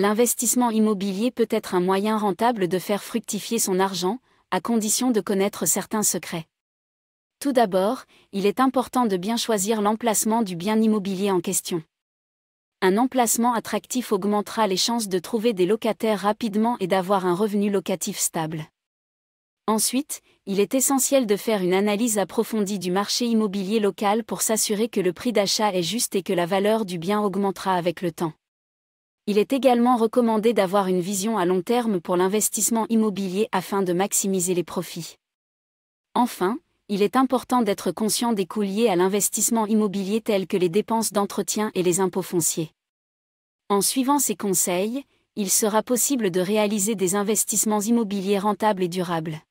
L'investissement immobilier peut être un moyen rentable de faire fructifier son argent, à condition de connaître certains secrets. Tout d'abord, il est important de bien choisir l'emplacement du bien immobilier en question. Un emplacement attractif augmentera les chances de trouver des locataires rapidement et d'avoir un revenu locatif stable. Ensuite, il est essentiel de faire une analyse approfondie du marché immobilier local pour s'assurer que le prix d'achat est juste et que la valeur du bien augmentera avec le temps. Il est également recommandé d'avoir une vision à long terme pour l'investissement immobilier afin de maximiser les profits. Enfin, il est important d'être conscient des coûts liés à l'investissement immobilier tels que les dépenses d'entretien et les impôts fonciers. En suivant ces conseils, il sera possible de réaliser des investissements immobiliers rentables et durables.